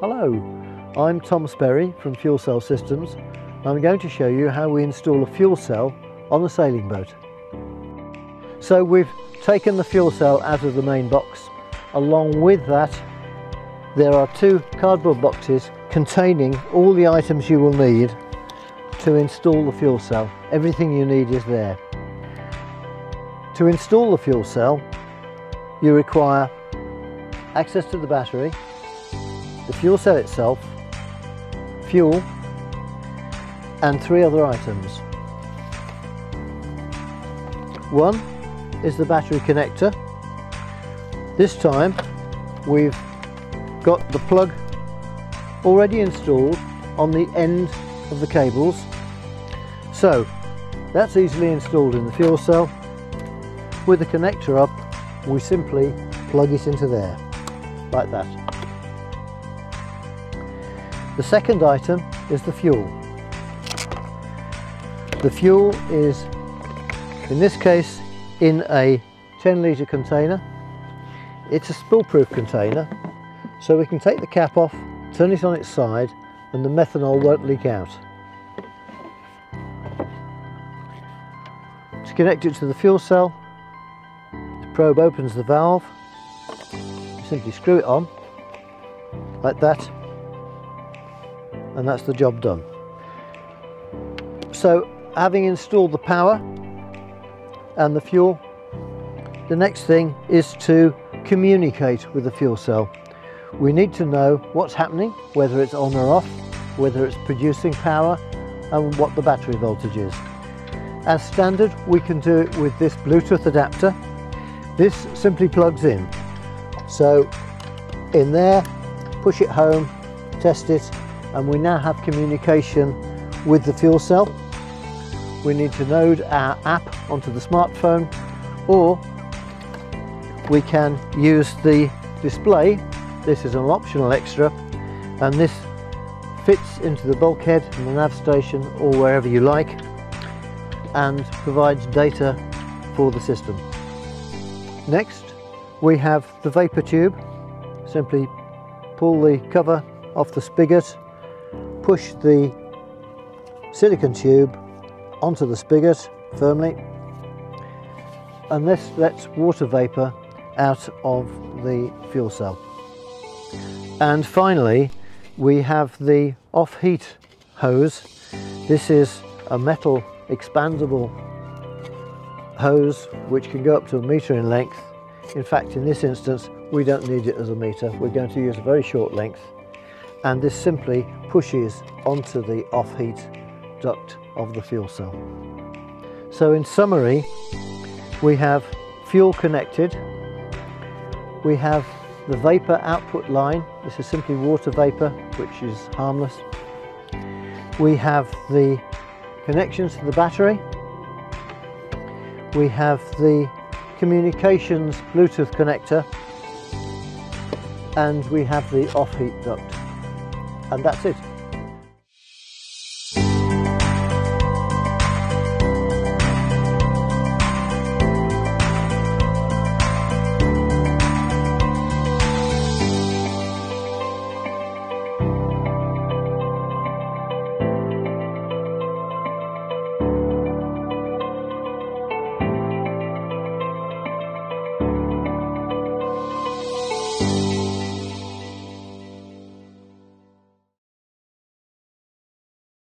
Hello, I'm Tom Sperrey from Fuel Cell Systems. I'm going to show you how we install a fuel cell on a sailing boat. So we've taken the fuel cell out of the main box. Along with that there are two cardboard boxes containing all the items you will need to install the fuel cell. Everything you need is there. To install the fuel cell you require access to the battery, the fuel cell itself, fuel and three other items. One is the battery connector. This time we've got the plug already installed on the end of the cables. So that's easily installed in the fuel cell. With the connector up we simply plug it into there like that. The second item is the fuel. The fuel is, in this case, in a 10 litre container. It's a spill-proof container, so we can take the cap off, turn it on its side, and the methanol won't leak out. To connect it to the fuel cell, the probe opens the valve, simply screw it on, like that, and that's the job done. So having installed the power and the fuel, the next thing is to communicate with the fuel cell. We need to know what's happening, whether it's on or off, whether it's producing power and what the battery voltage is. As standard we can do it with this Bluetooth adapter. This simply plugs in. So in there, push it home, test it and we now have communication with the fuel cell. We need to load our app onto the smartphone or we can use the display. This is an optional extra and this fits into the bulkhead in the nav station or wherever you like and provides data for the system. Next we have the vapor tube. Simply pull the cover off the spigot push the silicon tube onto the spigot firmly and this lets water vapor out of the fuel cell. And finally we have the off heat hose. This is a metal expandable hose which can go up to a metre in length. In fact in this instance we don't need it as a metre, we're going to use a very short length and this simply pushes onto the off-heat duct of the fuel cell. So in summary, we have fuel connected, we have the vapor output line, this is simply water vapor which is harmless. We have the connections to the battery, we have the communications Bluetooth connector. And we have the off-heat duct and that's it.